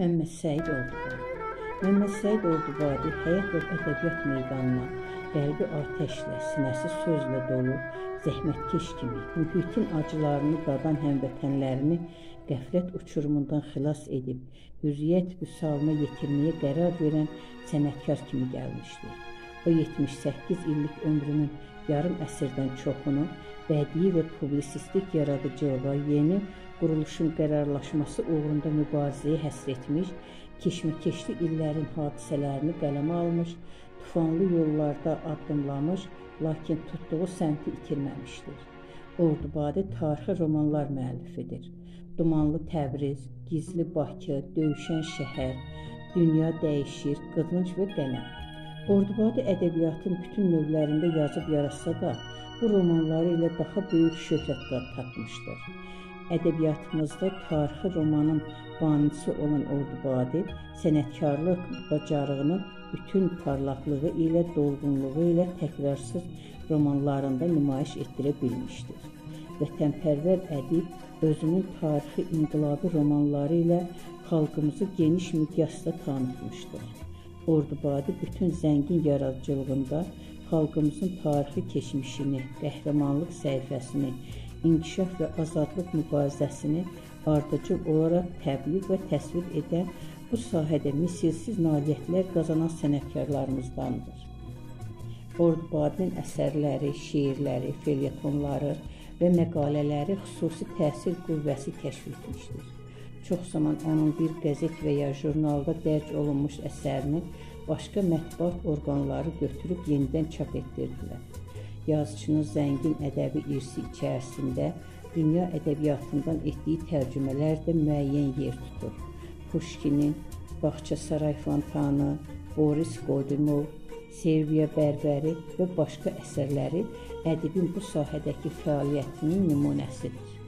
Məmməd Səid Ordubadi. Məmməd Səid Ordubadi həyat və ədəbiyyat meydanına qəlbi atəşlə, sinəsi sözlə dolu, zəhmətkeş kimi mühitin acılarını dadan həmvətənlərini qəflət uçurumundan xilas edib, hürriyyət vüsalına yetirməyə qərar verən sənətkar kimi gəlmişdir. O 78 illik ömrünün yarım əsrdən çoxunu bədii və publisistik yaradıcılığa yeni quruluşun qərarlaşması uğrunda mübarizəyə həsr etmiş, keşməkeşli illərin hadisələrini qələmə almış, tufanlı yollarda addımlamış, lakin tutduğu səmti itirməmişdir. Ordubadi tarixi romanlar müəllifidir. Dumanlı Təbriz, Gizli Bakı, Döyüşən şəhər, Dünya dəyişir, Qılınc və Qələm. Ordubadi ədəbiyyatın bütün növlərində yazıb yarasa da, bu romanları ilə daha böyük şöhrət tapmışdır. Ədəbiyyatımızda tarixi romanın banisi olan Ordubadi sənətkarlıq bacarığını bütün parlaqlığı ilə, dolğunluğu ilə təkrarsız romanlarında nümayiş etdirə bilmişdir. Vətənpərvər ədib özünün tarixi inqilabi romanları ilə xalqımızı geniş miqyasda tanıtmışdır. Ordubadi bütün zəngin yaradıcılığında xalqımızın tarixi keçmişini, qəhrəmanlıq səhifəsini, inkişaf və azadlıq mübarizəsini ardıcıl olaraq təbliğ və təsvir edən bu sahədə misilsiz nailiyyətlər qazanan sənətkarlarımızdandır. Ordubadinin əsərləri, şeirləri, felyetonları və məqalələri xüsusi təsir qüvvəsi kəşf etmişdir. Çox zaman onun bir qəzet və ya jurnalda dərc olunmuş əsərini başqa mətbuat orqanları götürüb yenidən çap etdirdilər yazıçının zəngin ədəbi irsi içərisində dünya ədəbiyyatından etdiyi tərcümələr də müəyyən yer tutur. Puşkinin Bağçasaray Fontanı, Boris Godunov, Serviya Bərbəri və başqa əsərləri ədibin bu sahədəki fəaliyyətinin nümunəsidir.